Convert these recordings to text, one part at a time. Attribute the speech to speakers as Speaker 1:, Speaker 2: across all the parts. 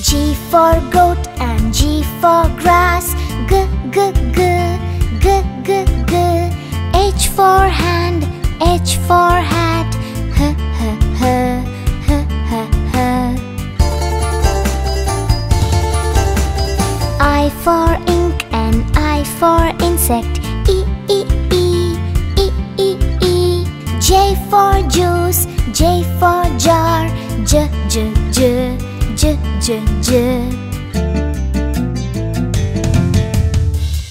Speaker 1: G for goat and G for grass. G, G, G, G, G, G. H for hand, H for hat. H, H, H, H, H, H. I for ink and I for insect. E, E, E, E, E, E. J for juice, J for 姐姐。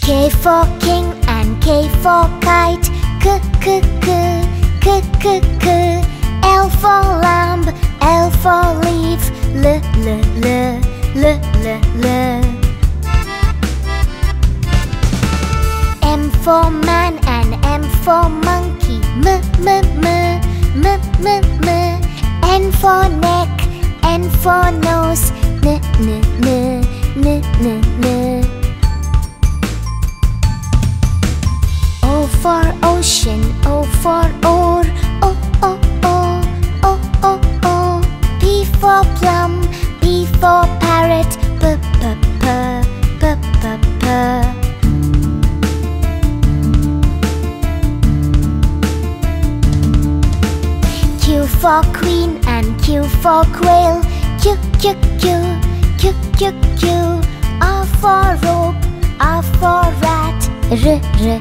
Speaker 1: K for king and K for kite, k k k k k k. L for lamb, L for leaf, l l l l l l. M for man and M for monkey, m m m m m m. N for neck, N for nose, ねねねねねね O for ocean, oh, O for ocean. r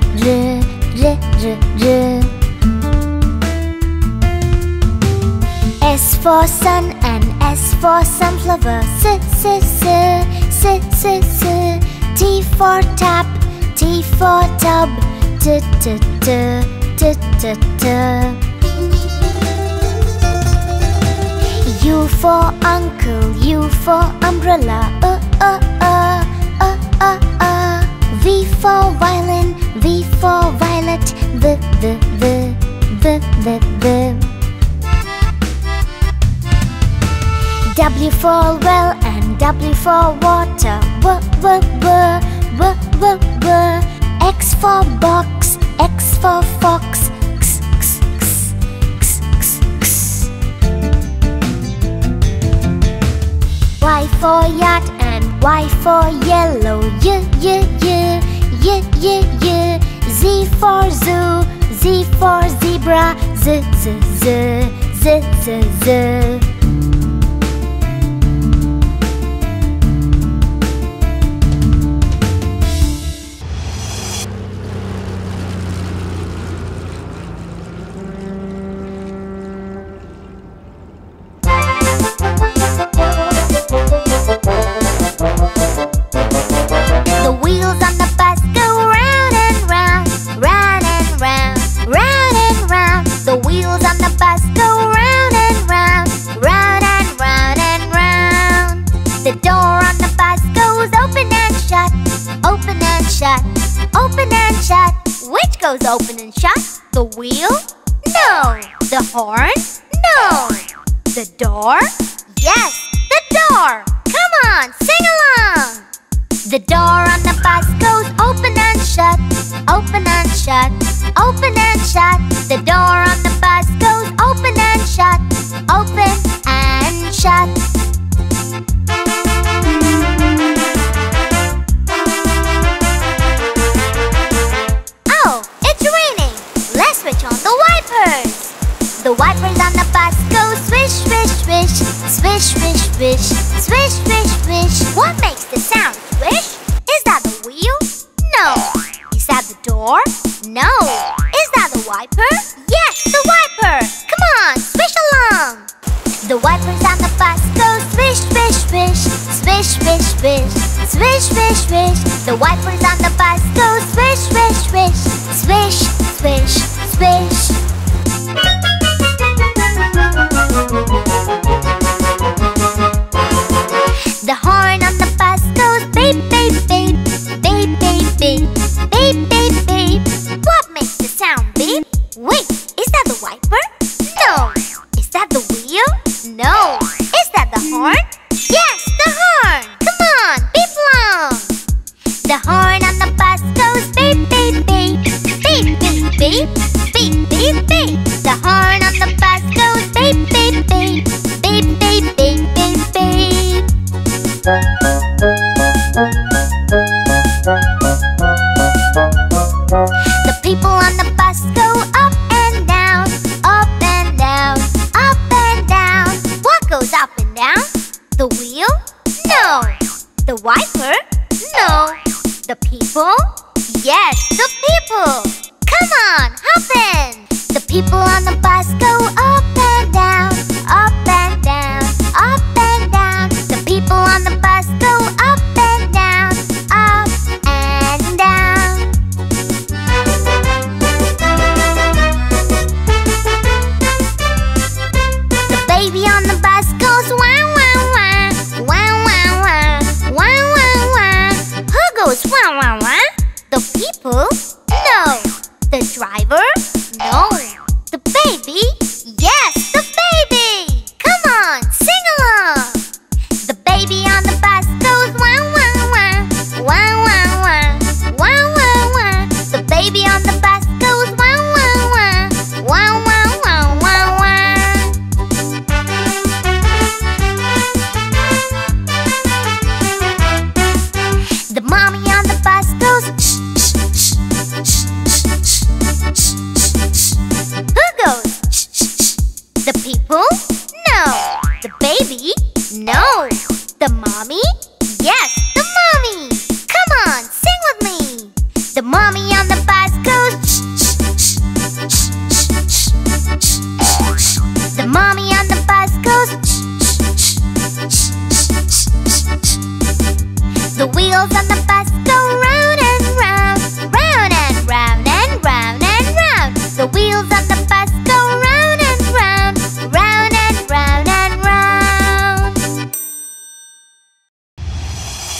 Speaker 1: The door on the bus goes open and shut, open and shut, open and shut. The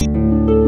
Speaker 1: Rain,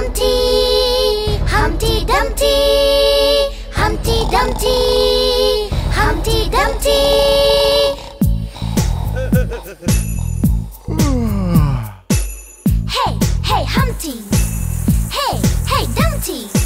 Speaker 1: Dumpty, Humpty Dumpty, Humpty Dumpty, Humpty Dumpty. hey, hey, Humpty. Hey, hey, Dumpty.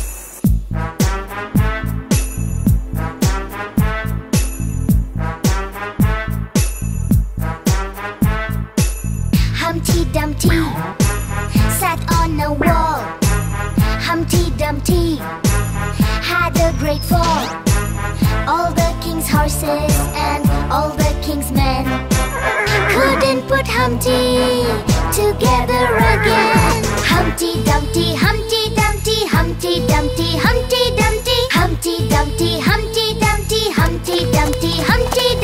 Speaker 1: Humpty together again. Humpty Dumpty, Humpty Dumpty, Humpty Dumpty, Humpty Dumpty, Humpty Dumpty, Humpty Dumpty, Humpty Dumpty, Humpty Dumpty.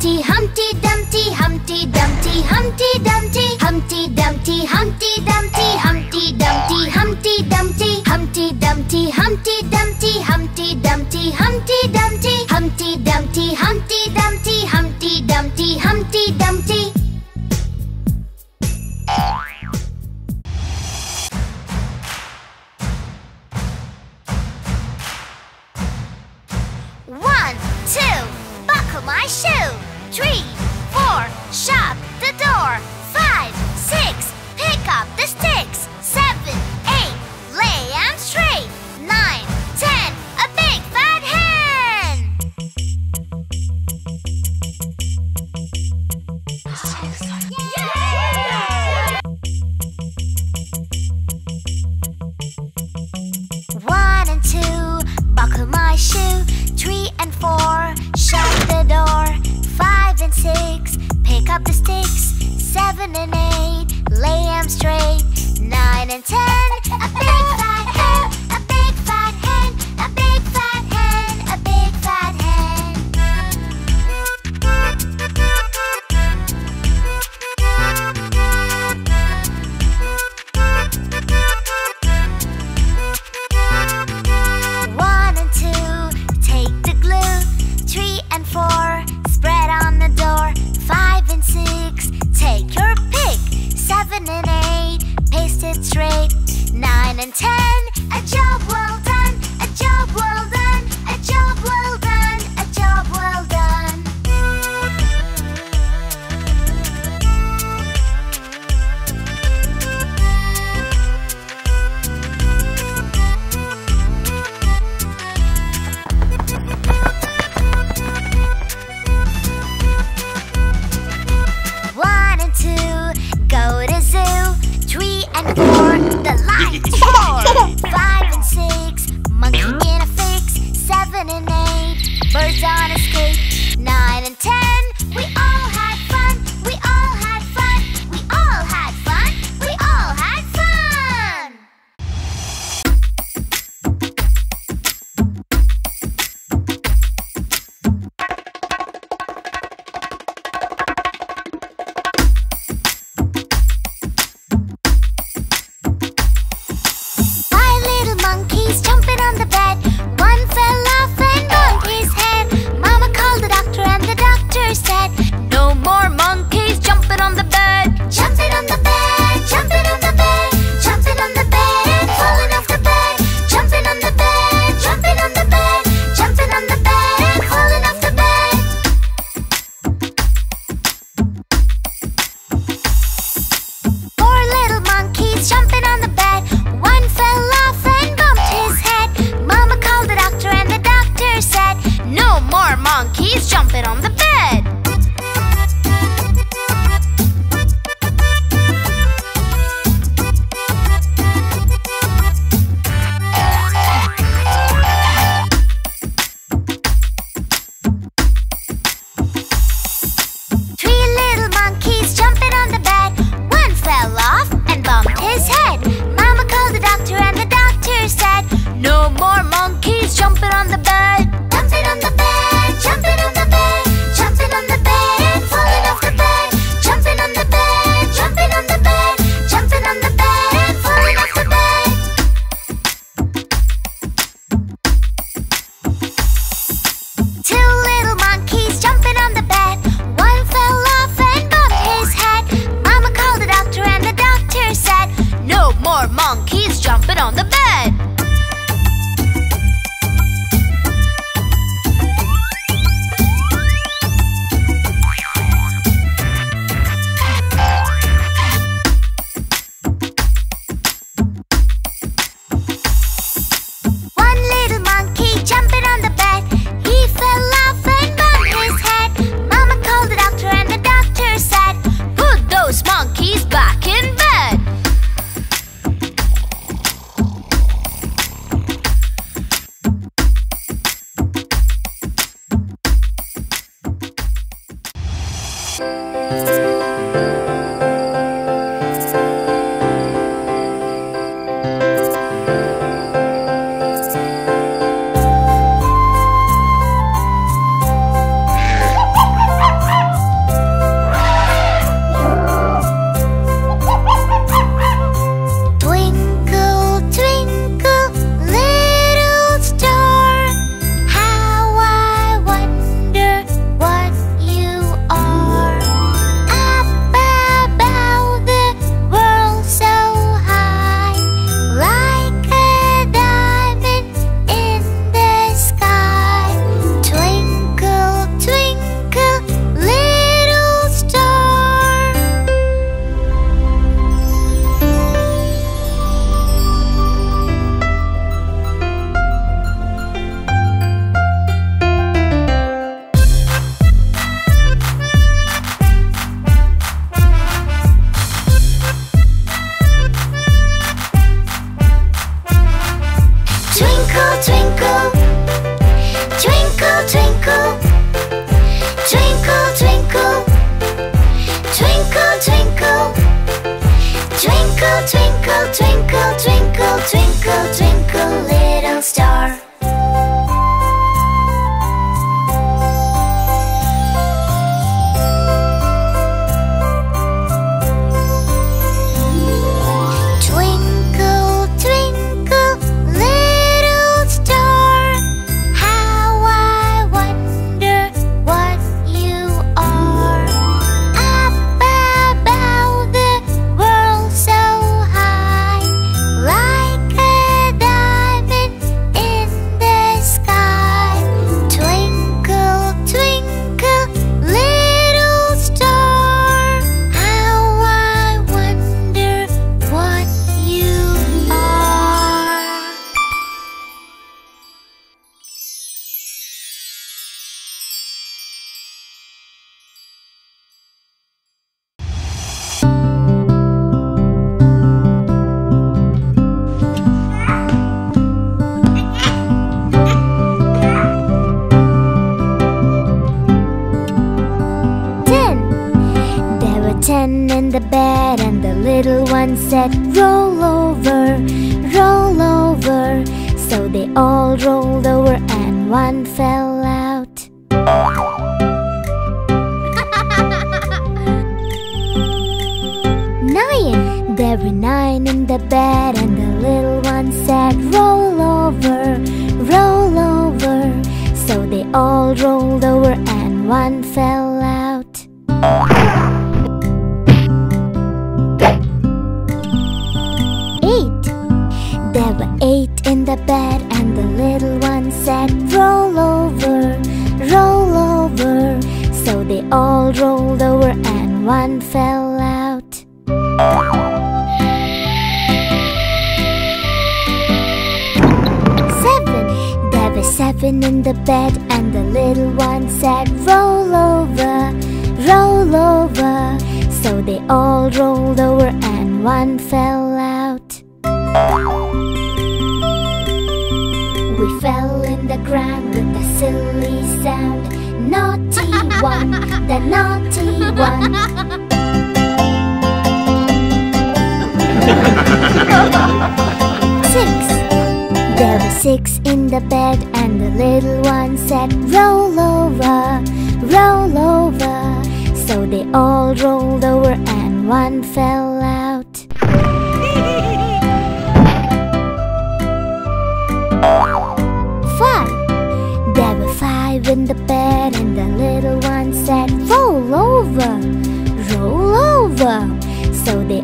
Speaker 1: Humpty, Humpty, Dumpty, Humpty, Dumpty, Humpty, Dumpty, Humpty, Dumpty, Humpty, Dumpty, Humpty, Dumpty, Humpty, Dumpty, Humpty, Dumpty, Humpty, Dumpty, Humpty, Dumpty, Humpty, Dumpty, Humpty, Dumpty, Humpty, Dumpty, Humpty, Dumpty, Humpty, Dumpty. One, two, buckle my shoe three, four, shut the door, five, six,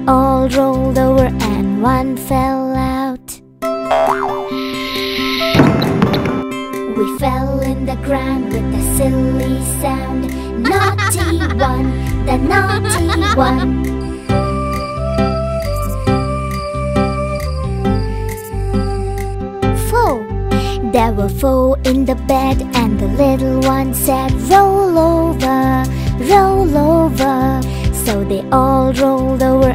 Speaker 1: all rolled over and one fell out. We fell in the ground with a silly sound. Naughty one, the naughty one. There were four in the bed and the little one said roll over, roll over So they all rolled over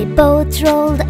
Speaker 1: They both rolled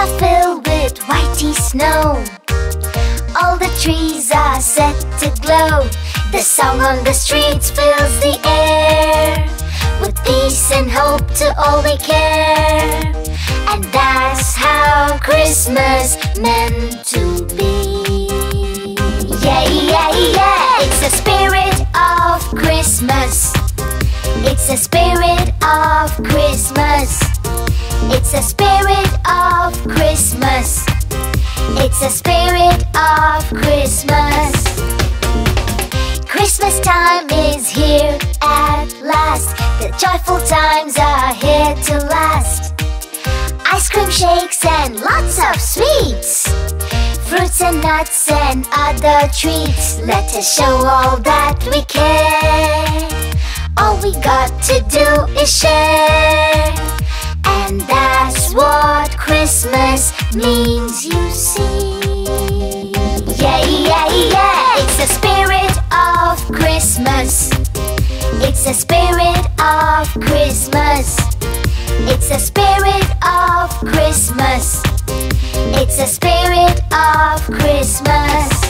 Speaker 2: are filled with whitey snow. All the trees are set to glow. The song on the streets fills the air with peace and hope to all they care. And that's how Christmas meant to be. Yeah, yeah, yeah. It's the spirit of Christmas. It's the spirit of Christmas. It's the spirit of Christmas. It's the spirit of Christmas. Christmas time is here at last. The joyful times are here to last. Ice cream shakes and lots of sweets. Fruits and nuts and other treats Let us show all that we care All we got to do is share And that's what Christmas means, you see. Yeah, yeah, yeah. It's the spirit of Christmas. It's the spirit of Christmas. It's the spirit of Christmas. It's the spirit of Christmas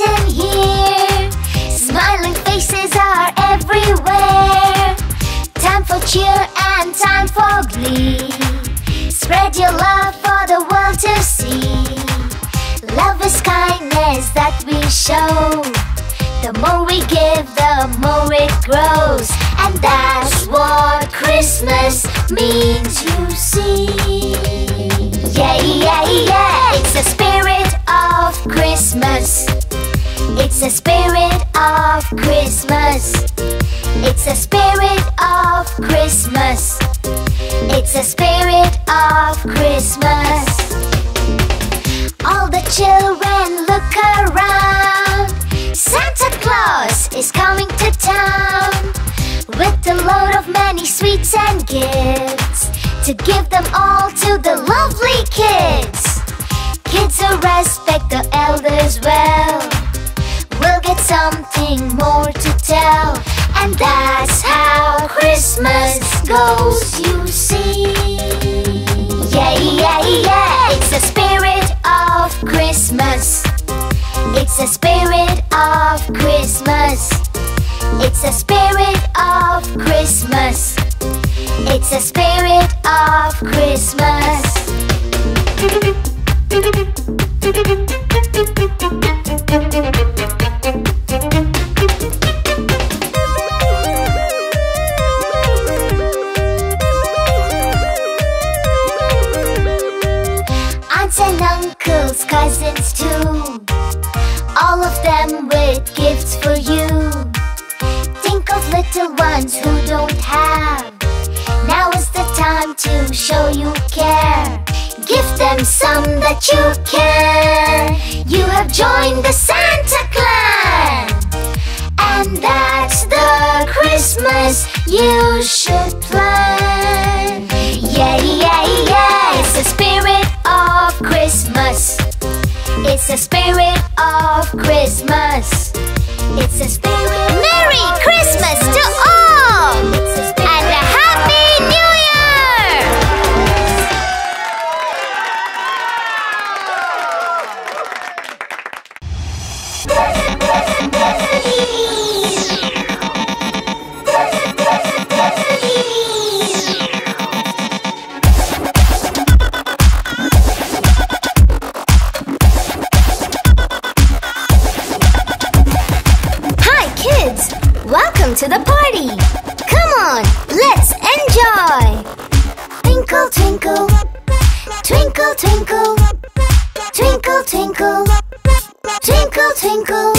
Speaker 2: in here. Smiling faces are everywhere. Time for cheer and time for glee. Spread your love for the world to see. Love is kindness that we show. The more we give, the more it grows. And that's what Christmas means, you see. Yeah, yeah, yeah. It's the spirit of Christmas It's the spirit of Christmas. It's the spirit of Christmas. It's the spirit of Christmas. All the children look around. Santa Claus is coming to town With a load of many sweets and gifts To give them all to the lovely kids. Kids who respect the elders well something more to tell. And that's how Christmas goes, you see. Yeah, yeah, yeah. It's the spirit of Christmas. It's the spirit of Christmas. It's the spirit of Christmas. It's the spirit of Christmas cousins too. All of them with gifts for you. Think of little ones who don't have. Now is the time to show you care. Give them some that you can You have joined the Santa clan. And that's the Christmas you should plan. Yeah, yeah, yeah It's the spirit of Christmas It's the spirit of Christmas It's the spirit
Speaker 1: Merry
Speaker 2: of
Speaker 1: Christmas to all!
Speaker 2: It's the spirit
Speaker 1: And a Happy New Year!
Speaker 2: Twinkle, twinkle, twinkle, twinkle, twinkle,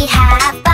Speaker 2: we have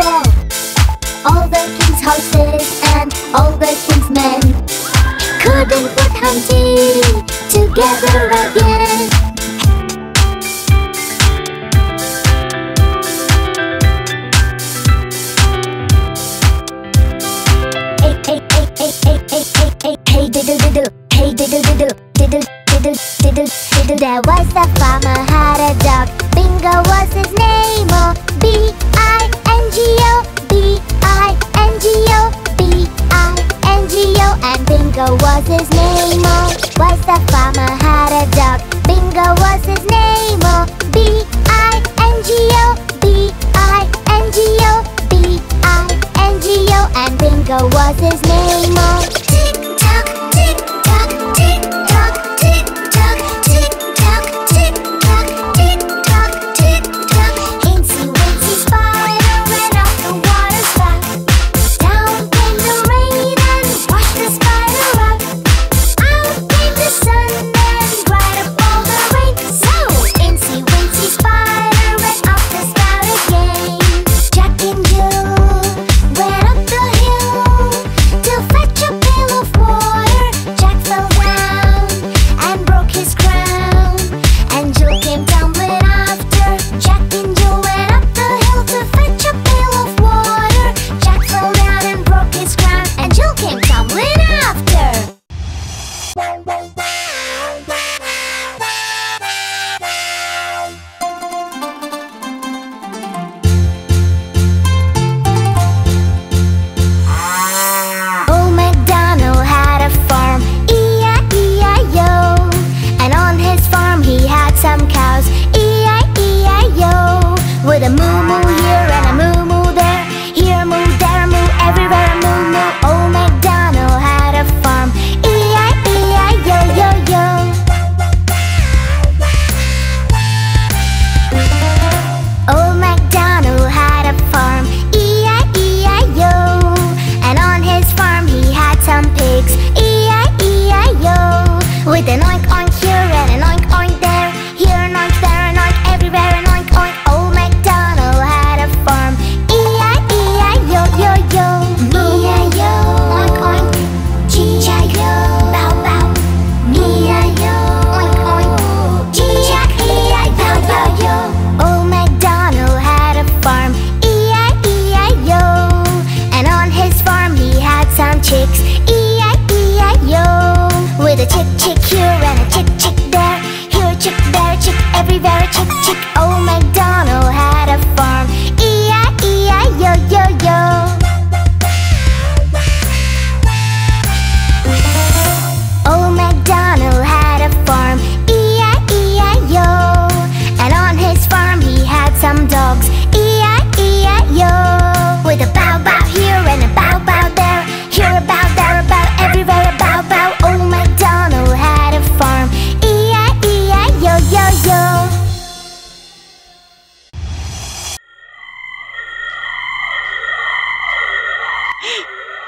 Speaker 2: bell. All the king's horses and all the king's men couldn't put Humpty together again. Hey hey. There was a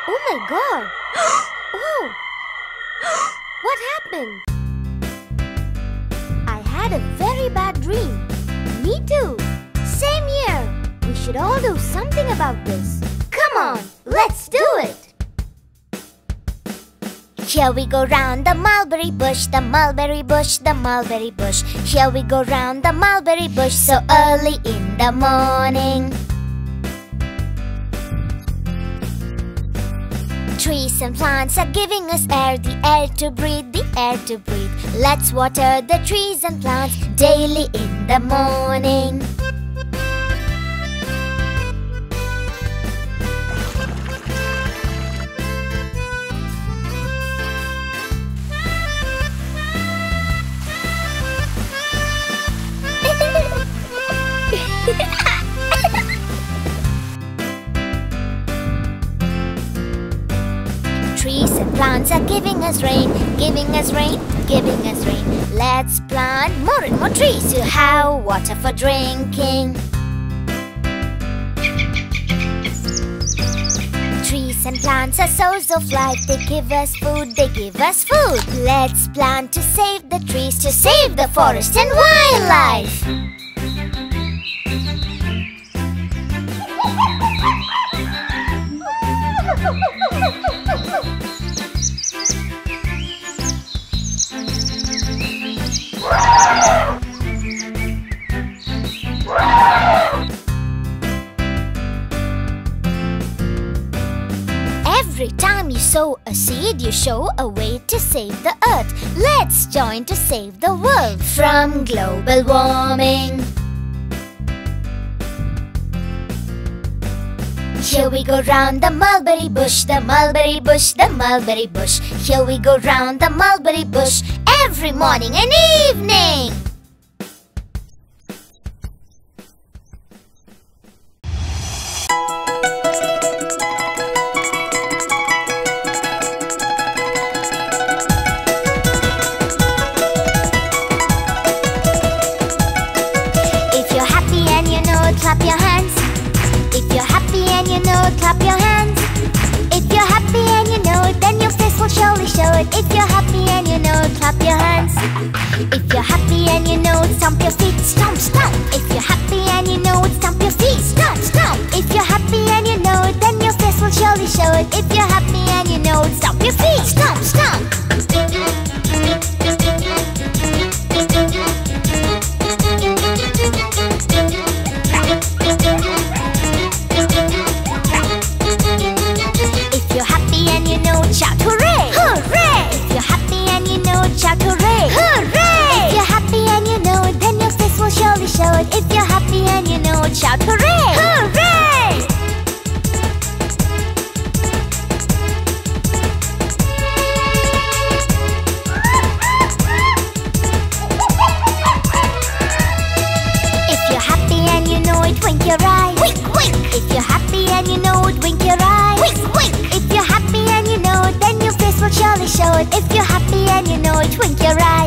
Speaker 2: Oh
Speaker 1: my god! oh! What happened? I had a very bad dream. Me too. Same here. We should all do something about this. Come on, let's do it. Here we go round the mulberry bush, the mulberry bush, the mulberry bush. Here we go round the mulberry bush so early in the morning. Trees and plants are giving us air, the air to breathe, the air to breathe. Let's water the trees and plants daily in the morning. Us rain, giving us rain, giving us rain. Let's plant more and more trees to have water for drinking. Trees and plants are source of life. They give us food, they give us food. Let's plant to save the trees, to save the forest and wildlife. Show a way to save the earth. Let's join to save the world from global warming. Here we go round the mulberry bush, the mulberry bush, the mulberry bush. Here we go round the mulberry bush every morning and evening. You're happy and you know it, twinkle. your eyes.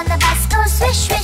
Speaker 1: and
Speaker 2: the bus goes swish swish.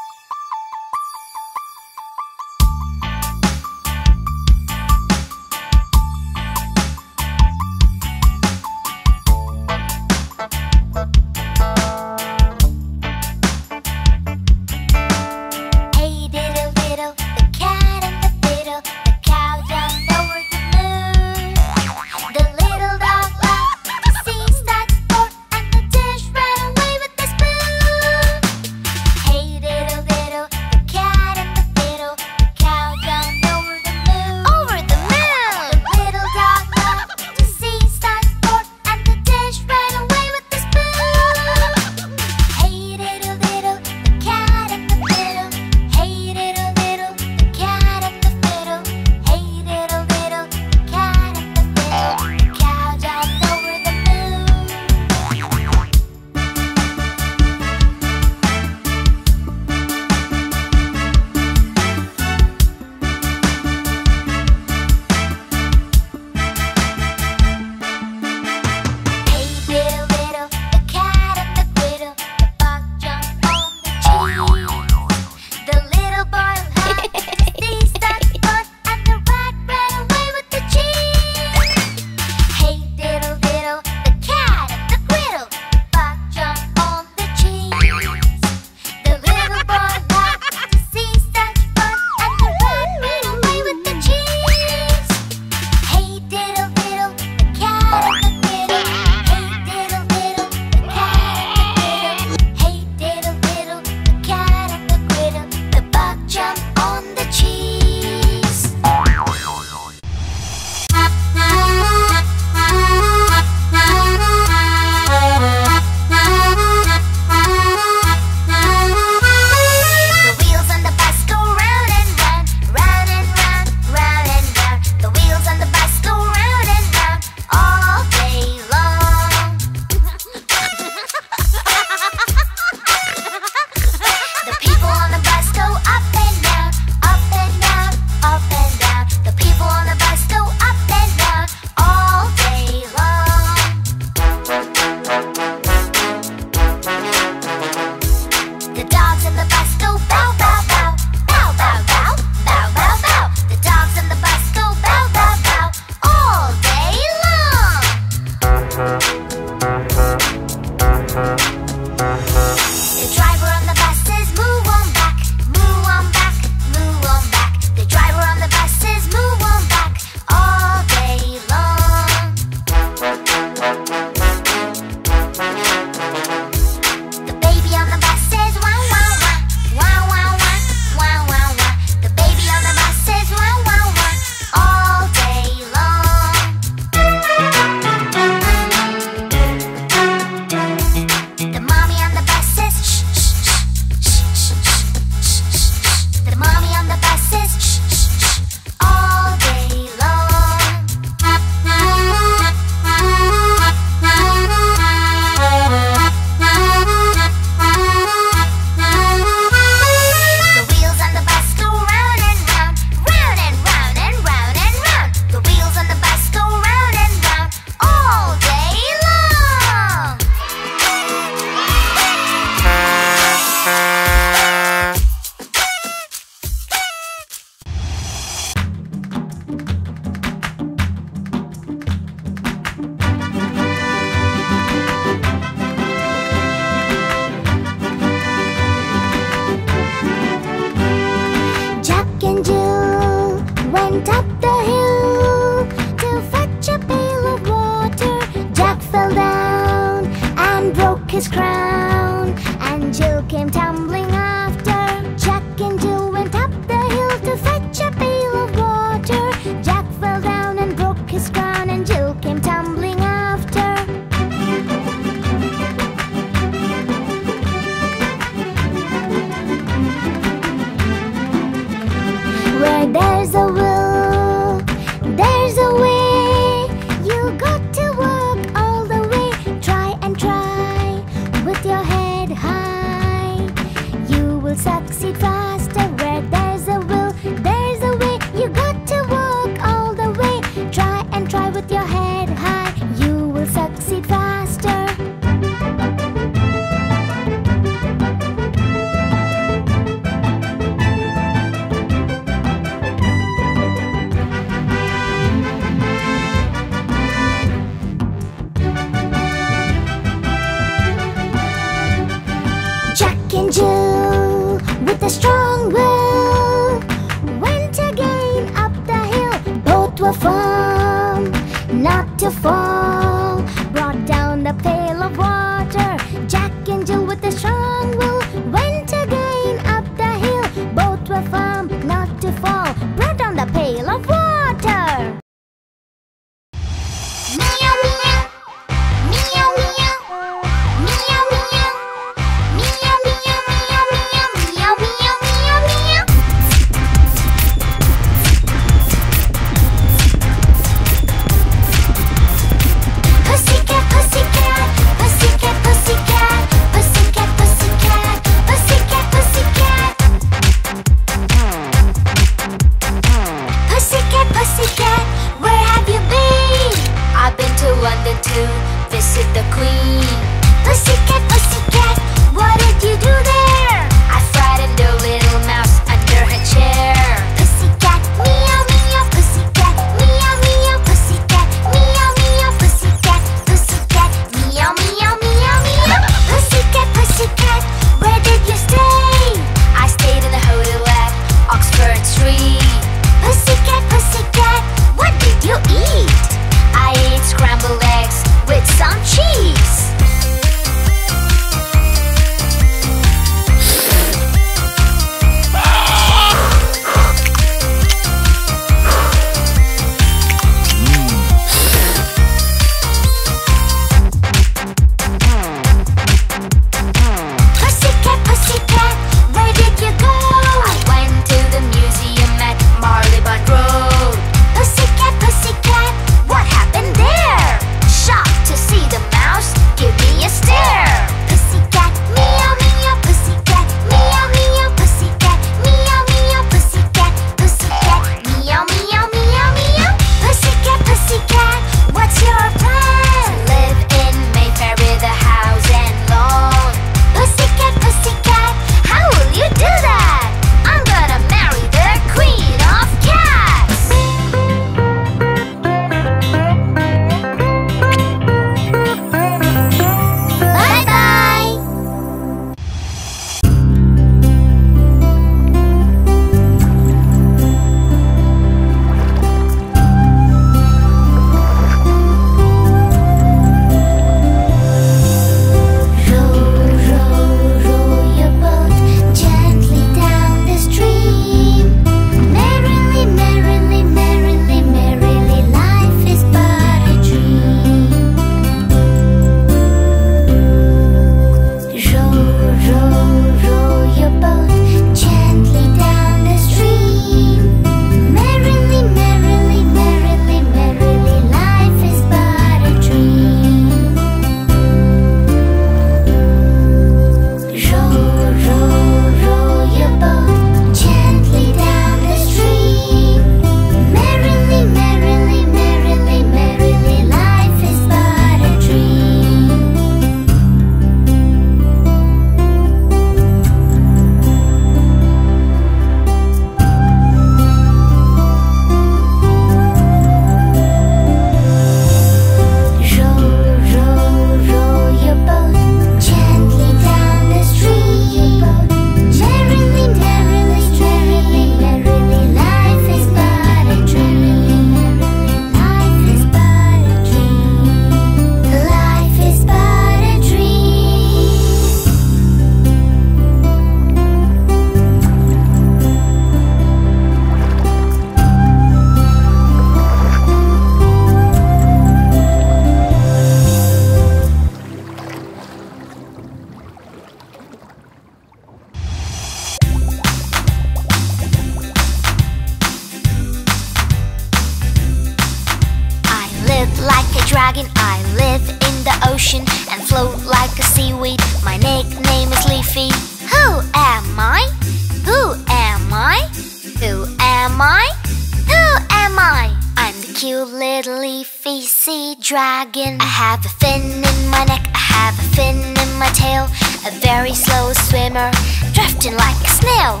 Speaker 2: Swimmer, drifting like a snail.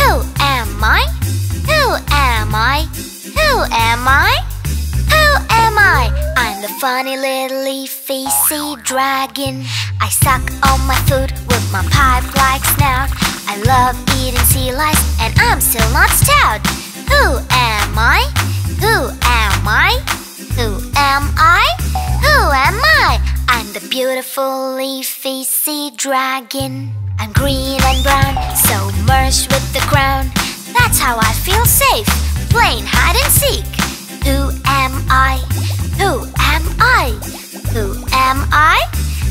Speaker 2: Who am I? Who am I? Who am I? Who am I? I'm the funny little leafy sea dragon. I suck on my food with my pipe-like snout. I love eating sea lice and I'm still not stout. Who am I? Who am I? Who am I? Who am I? I'm the beautiful leafy sea dragon. I'm green and brown, so merged with the crown. That's how I feel safe, playing hide and seek. Who am I? Who am I? Who am I?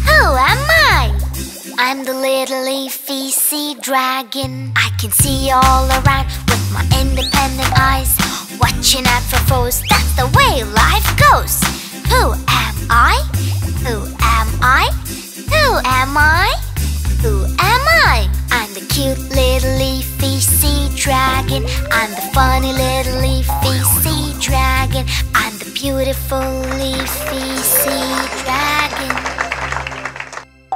Speaker 2: Who am I? I'm the little leafy sea dragon. I can see all around with my independent eyes. Watching out for foes, that's the way life goes. Who am I? Who am I? Who am I? Who am I? I'm the cute little leafy sea dragon. I'm the funny little leafy sea dragon. I'm the beautiful leafy sea dragon.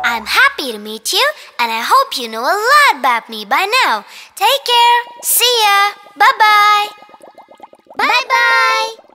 Speaker 2: I'm happy to meet you, and I hope you know a lot about me by now. Take care. See ya. Bye bye. Bye bye.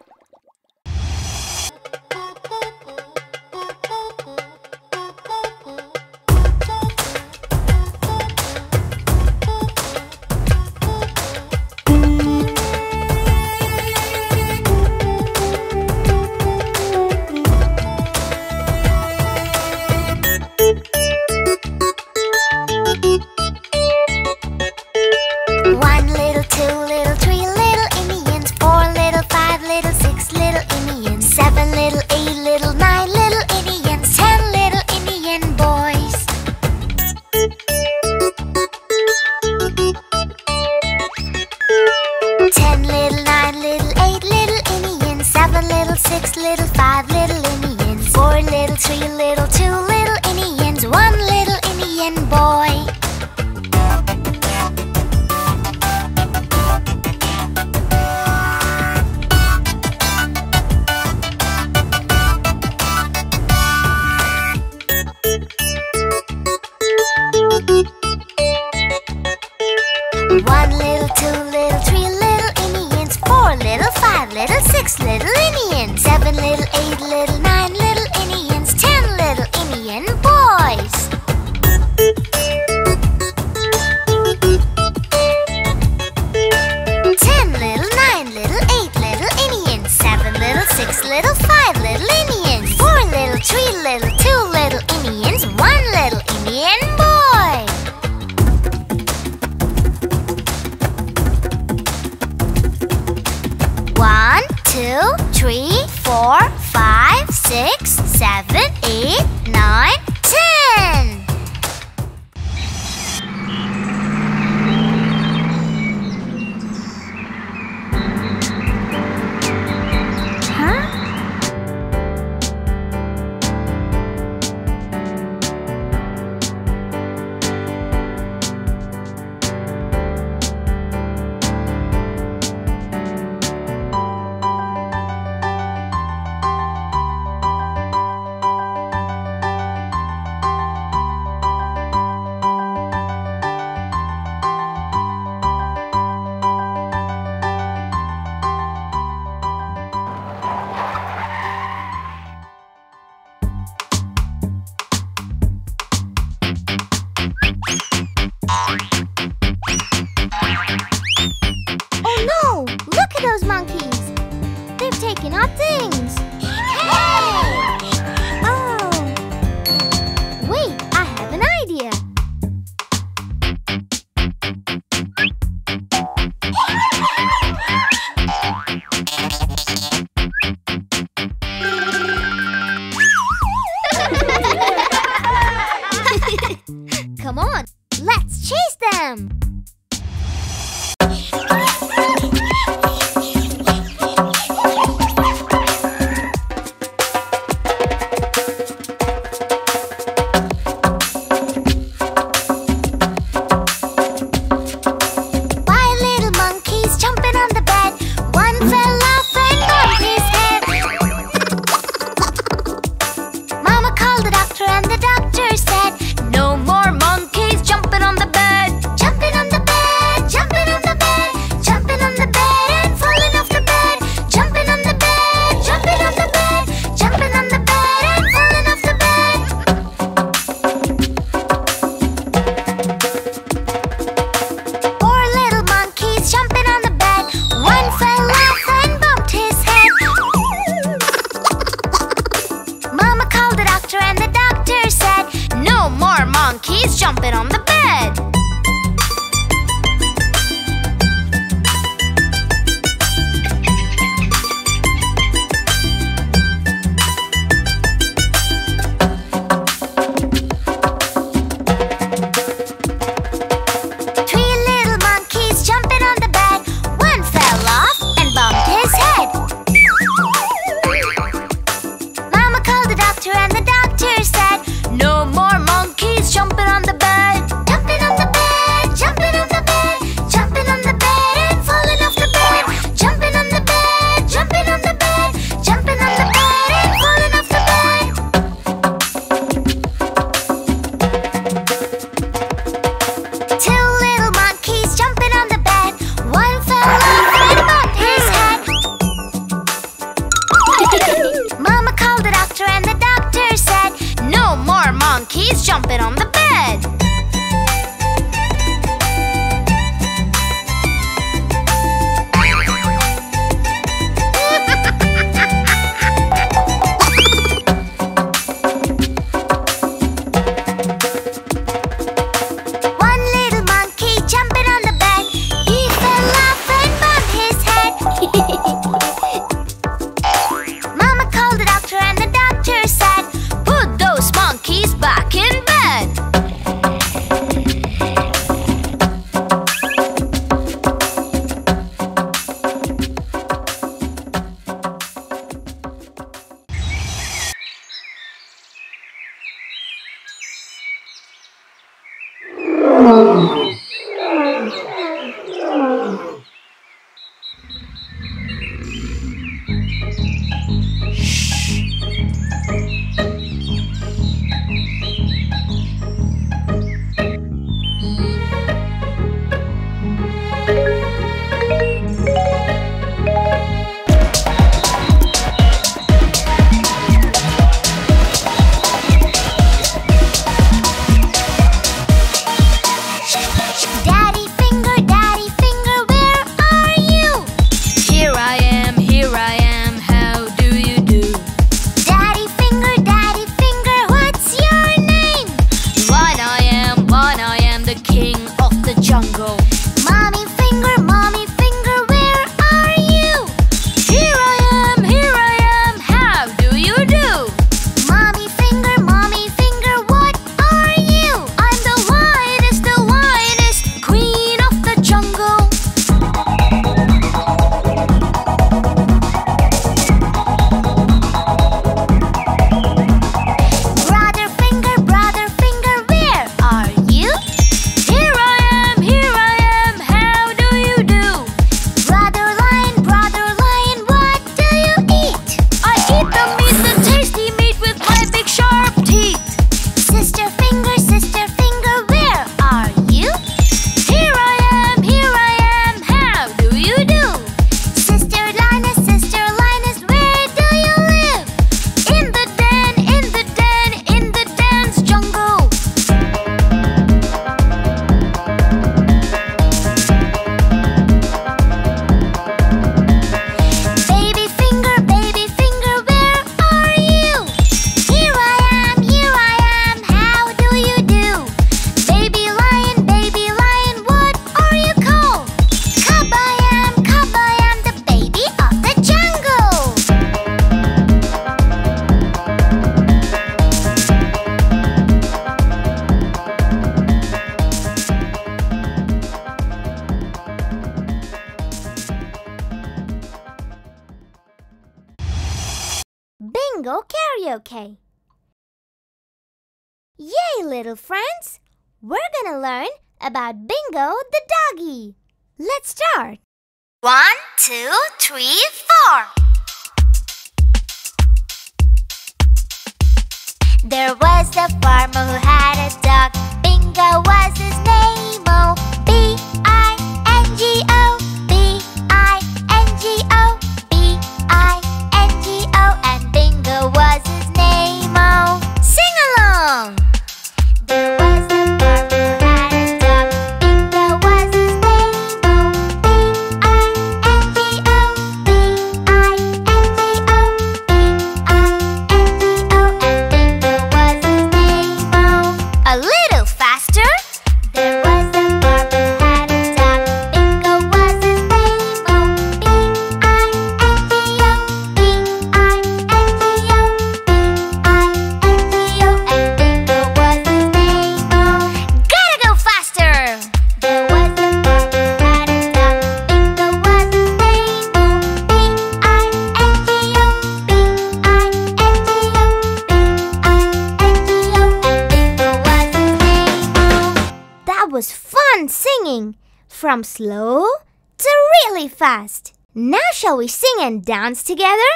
Speaker 1: Fast. Now, shall we sing and dance together?